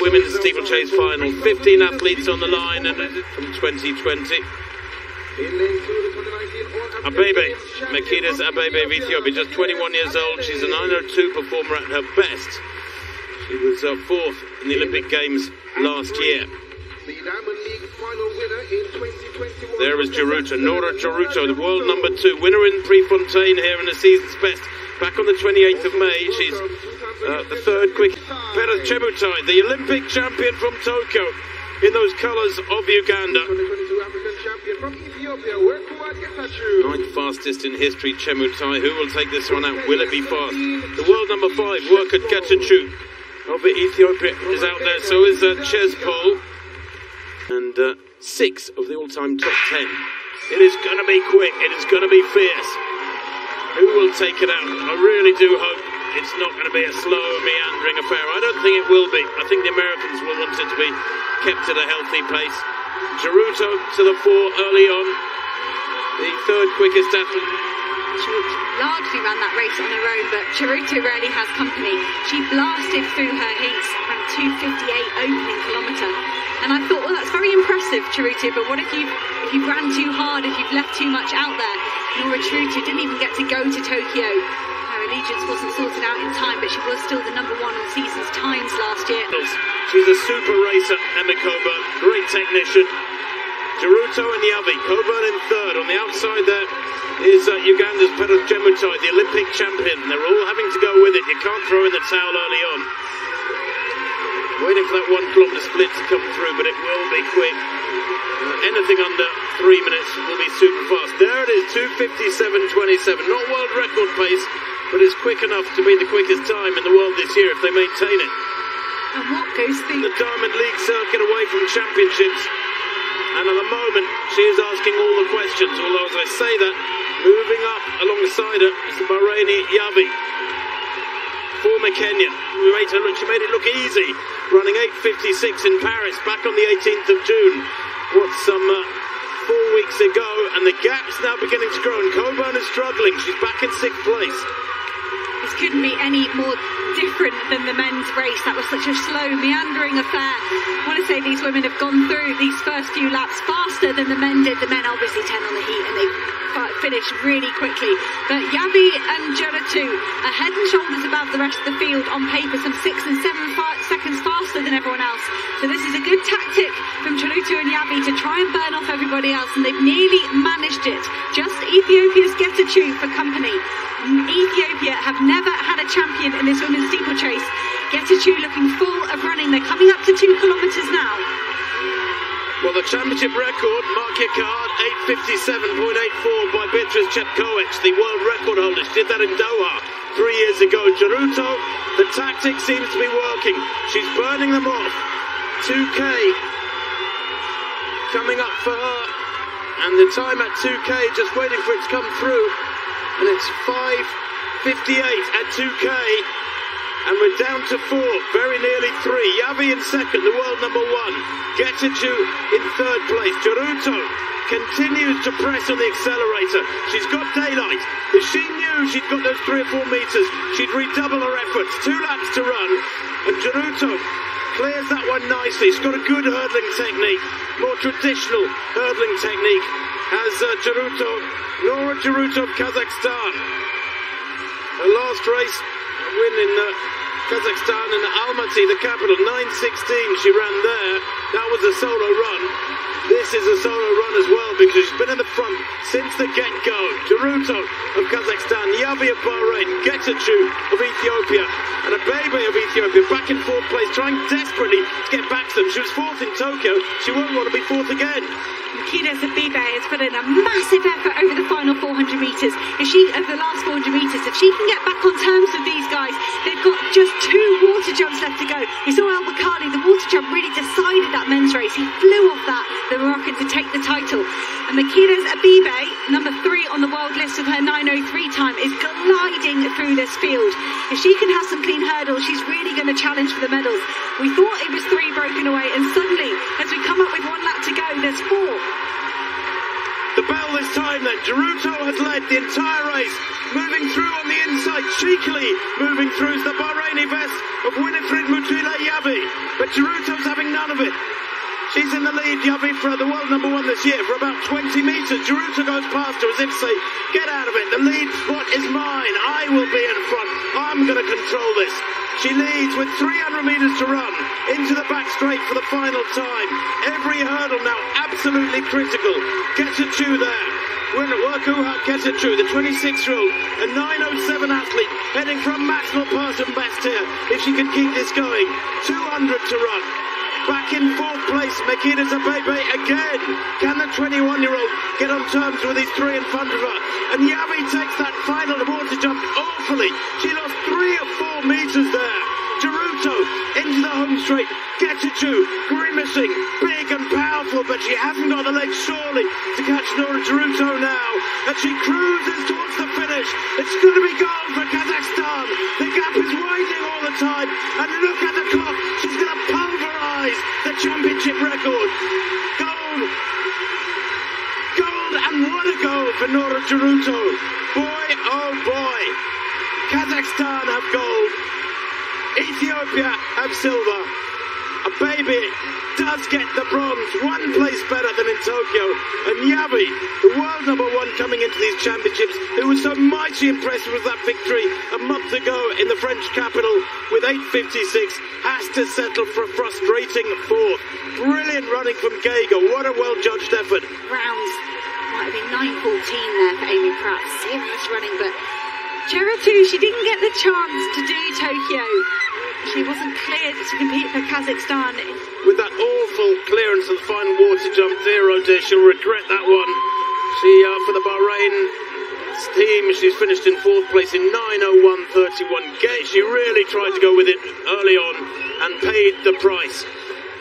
Women's steeplechase final. 15 athletes on the line and from 2020. Abebe, Mekides Abebe of Ethiopia, just 21 years old. She's a 902 performer at her best. She was uh, fourth in the Olympic Games last year. There is Jeruto, Norah Jeruto, the world number two, winner in Prefontaine here in the season's best. Back on the 28th of May, she's uh, the third quick. Peruth Chemutai, the Olympic champion from Tokyo, in those colours of Uganda. Ninth fastest in history, Chemutai. Who will take this one out? Will it be fast? The world number five, Werkuha Getachew of Ethiopia, is out there. So is uh, Chespol. And uh, six of the all-time top ten. It is going to be quick. It is going to be fierce. Who will take it out? I really do hope it's not going to be a slow, meandering affair. I don't think it will be. I think the Americans will want it to be kept at a healthy pace. Jeruto to the fore early on. The third quickest athlete. She largely ran that race on her own, but Jeruto rarely has company. She blasted through her heats from 258 opening kilometre. And I thought, well, that's very impressive, Jeruto, but what if you if you ran too hard, if you've left too much out there? Jeruto didn't even get to go to Tokyo. Her allegiance wasn't sorted out in time, but she was still the number one on season's times last year. She's a super racer, Emma Coburn, great technician. Jeruto and Yavi, Coburn in third. On the outside there is uh, Uganda's Peruth Chemutai, the Olympic champion. They're all having to go with it. You can't throw in the towel early on. Waiting for that one kilometre split to come through, but it will be quick. Anything under three minutes will be super fast. There it is, 257.27. Not world record pace, but it's quick enough to be the quickest time in the world this year if they maintain it. And what goes through The Diamond League circuit away from championships. And at the moment, she is asking all the questions. Although, as I say that, moving up alongside her is the Bahraini Yavi. Former Kenya, who made, her look, she made it look easy, running 8.56 in Paris back on the 18th of June. What, some uh, four weeks ago, and the gap's now beginning to grow, and Coburn is struggling. She's back in sixth place. This couldn't be any more different than the men's race. That was such a slow, meandering affair. I want to say these women have gone through these first few laps faster than the men did. The men obviously 10 on the heat and they fi- finished really quickly. But Yavi and Jonatu are head and shoulders above the rest of the field on paper, some six and seven seconds faster than everyone else. So this is a good tactic from Chalutu and Yavi to try and burn off everybody else, and they've nearly managed it. Just Ethiopia's Getachew for company. Ethiopia have never had a champion in this women's steeplechase. Getachew looking full of running. They're coming up to two kilometres now. Well, the championship record, mark your card, 857.84 by Beatrice Chepkoech, the world record holder. She did that in Doha three years ago. Jeruto, the tactic seems to be working. She's burning them off. 2K coming up for her. And the time at 2K, just waiting for it to come through. And it's 5.58 at 2K. And we're down to four, very nearly three. Yavi in second, the world number one. Getachew in third place. Jeruto continues to press on the accelerator. She's got daylight. If she knew she'd got those three or four meters, she'd redouble her efforts. Two laps to run. And Jeruto clears that one nicely. She's got a good hurdling technique, more traditional hurdling technique. as uh, Jeruto, Norah Jeruto of Kazakhstan. Her last race, win in uh, Kazakhstan in Almaty, the capital, 9.16 she ran there. That was a solo run. This is a solo run as well because she's been in the front since the get-go. Jeruto of Kazakhstan, Yavi of Bahrain, Getachew of Ethiopia, and Abebe of Ethiopia back in fourth place, trying desperately to get back to them. She was fourth in Tokyo. She won't want to be fourth again. Mekides Abebe has put in a massive effort over the final 400 metres. If she, over the last 400 metres, if she can get back on terms with these guys, they've jumps left to go. We saw El Bakkali, the water jump really decided that men's race. He flew off that, the Moroccan, to take the title. And Mekides Abebe, number three on the world list with her 903 time, is gliding through this field. If she can have some clean hurdles, she's really going to challenge for the medals. We thought it was three broken away, and suddenly, as we come up with one lap to go, there's four. The bell this time then. Jeruto has led the entire race, moving through on the inside, cheekily moving through the Bahraini vest of Winfred Mutile Yavi. But Jeruto's having none of it. She's in the lead, Yavi, for the world number one this year, for about 20 metres. Jeruto goes past her as if to say, get out of it, the lead spot is mine, I will be in front, I'm going to control this. She leads with 300 metres to run into the back straight for the final time. Every hurdle now absolutely critical. Getachew there. Werkuha Getachew, the 26-year-old, a 907 athlete, heading for a maximal person best here if she can keep this going. 200 to run. Back in fourth place, Mekides Abebe again. Can the 21-year-old get on terms with his three in front of her? And Yavi takes that final water jump awfully. She lost three or four meters there. Into the home straight. Getachew grimacing, big and powerful, but she hasn't got the legs surely to catch Norah Jeruto now. And she cruises towards the finish. It's going to be gold for Kazakhstan. The gap is widening all the time. And look at the clock. She's going to pulverize the championship record. Gold. Gold, and what a goal for Norah Jeruto. Boy. Ethiopia have silver. A baby does get the bronze, one place better than in Tokyo. And Yavi, the world number one coming into these championships, who was so mighty impressive with that victory a month ago in the French capital with 8.56, has to settle for a frustrating fourth. Brilliant running from Geiger. What a well judged effort. Rounds might have been 9.14 there for Aimee Pratt. Serious running, but Jeruto, she didn't get the chance to do Tokyo. She wasn't cleared to compete for Kazakhstan. With that awful clearance of the final water jump, dear oh dear, she'll regret that one. She, uh, for the Bahrain team, she's finished in fourth place in 9.01.31. Gate, she really tried to go with it early on and paid the price,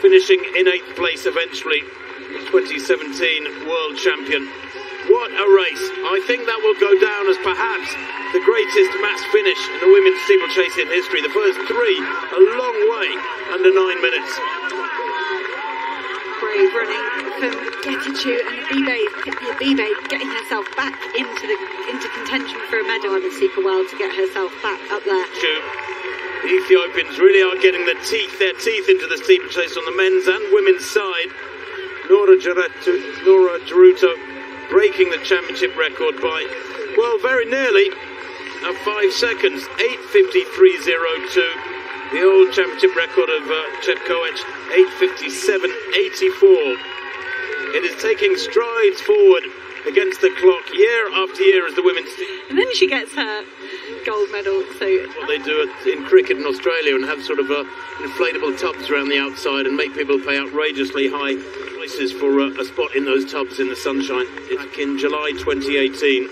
finishing in eighth place eventually. 2017 world champion. What a race. I think that will go down as perhaps the greatest mass finish in the women's steeplechase in history. The first three, a long way under nine minutes. Brave running from Getachew and Abebe getting herself back into the into contention for a medal. I the super well to get herself back up there. The Ethiopians really are getting the teeth, their teeth into the steeplechase on the men's and women's side. Norah Jeruto, Norah Jeruto breaking the championship record by, well, very nearly uh, five seconds. 8.53.02. The old championship record of uh, Chepkoech, 8.57.84. It is taking strides forward against the clock year after year as the women's team. And then she gets her gold medal. So what they do in cricket in Australia and have sort of uh, inflatable tubs around the outside and make people pay outrageously high for uh, a spot in those tubs in the sunshine. Back in July 2018.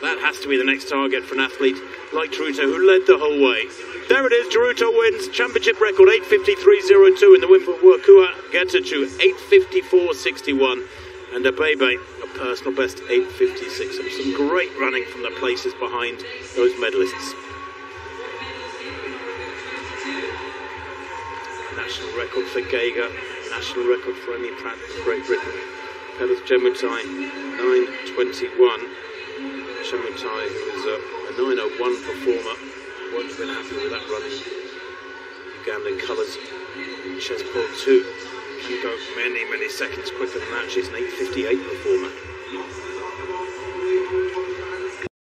That has to be the next target for an athlete like Jeruto, who led the whole way. There it is, Jeruto wins championship record 8.53.02 in the win for Werkuha Getachew 8.54.61 and Abebe a personal best 8.56 and some great running from the places behind those medalists. National record for Geiger, national record for Aimee Pratt, in Great Britain. Pebbles Chemutai 9.21. Chemutai, who is a, a 901 performer, won't have been happy with that running. Ugandan colours. Chespol 2 can go many, many seconds quicker than that. She's an 8.58 performer.